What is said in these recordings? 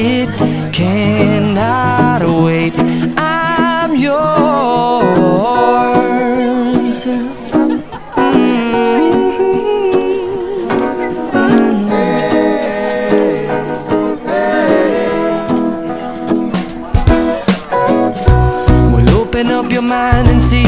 It cannot wait. I'm yours. Mm-hmm. Mm-hmm. Well, open up your mind and see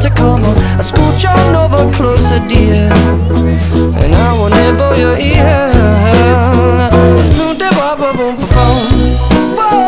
I scooch on over closer, dear, and I will nibble your ear. Soon ba boom ba boom.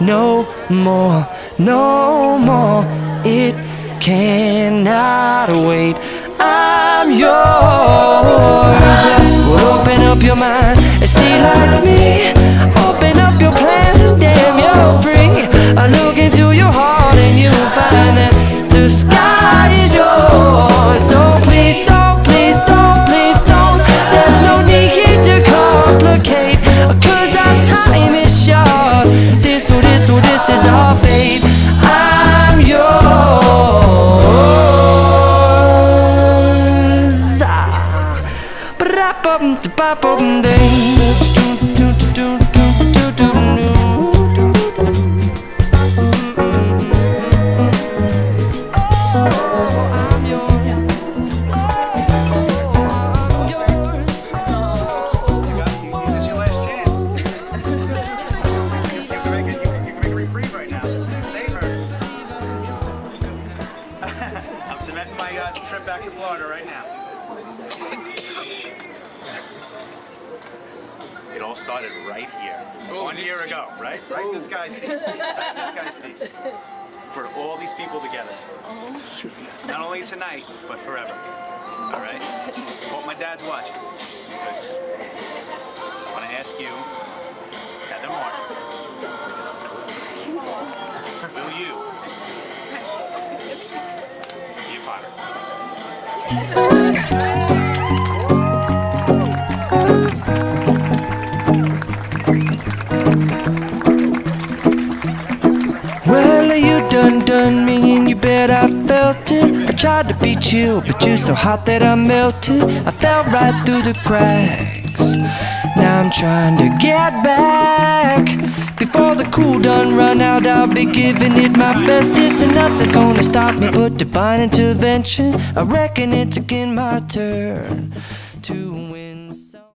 no more, no more. It cannot wait. I'm yours. Well, open up your mind and see like me. Now. Save her. I'm cementing my uh, trip back to Florida right now. It all started right here. Oh, One year ago, right? Right this oh. guy's seat. Right this guy's seat. Put all these people together. Oh. Not only tonight, but forever. All right? Hope my dad's watching. Because I want to ask you, Heather Martin, will you be a pilot? you bet I felt it. I tried to be chill, but you're so hot that I melted. I fell right through the cracks. Now I'm trying to get back. Before the cool done run out I'll be giving it my bestest And nothing's gonna stop me but divine intervention. I reckon it's again my turn To